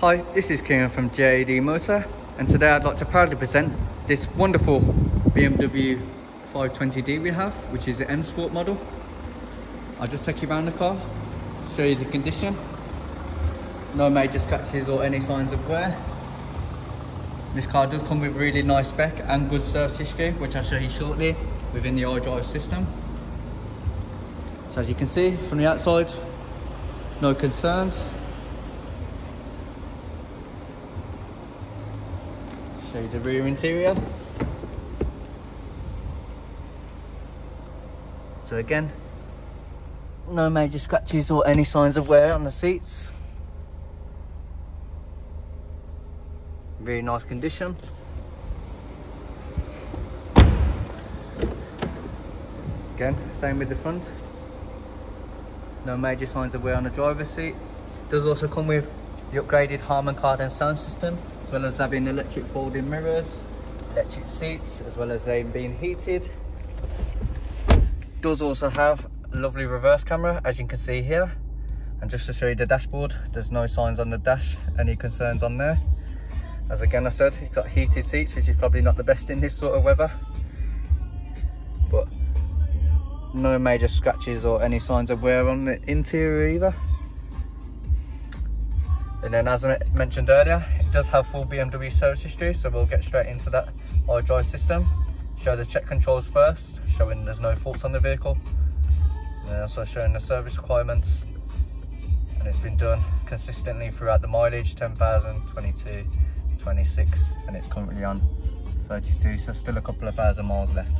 Hi, this is Kieran from JAD Motor and today I'd like to proudly present this wonderful BMW 520d we have, which is the M Sport model. I'll just take you around the car, show you the condition. No major scratches or any signs of wear. This car does come with really nice spec and good service history, which I'll show you shortly within the iDrive system. So as you can see from the outside, no concerns. Show you the rear interior. So again, no major scratches or any signs of wear on the seats. Very nice condition. Again, same with the front. No major signs of wear on the driver's seat. Does also come with the upgraded Harman Kardon sound system as well as having electric folding mirrors, electric seats, as well as them being heated. Does also have a lovely reverse camera, as you can see here. And just to show you the dashboard, there's no signs on the dash, any concerns on there. As again I said, you've got heated seats, which is probably not the best in this sort of weather. But no major scratches or any signs of wear on the interior either. And then as I mentioned earlier, it does have full BMW service history, so we'll get straight into that iDrive system. Show the check controls first, showing there's no faults on the vehicle. And also showing the service requirements. And it's been done consistently throughout the mileage, 10,000, 22, 26, and it's currently on 32, so still a couple of thousand miles left.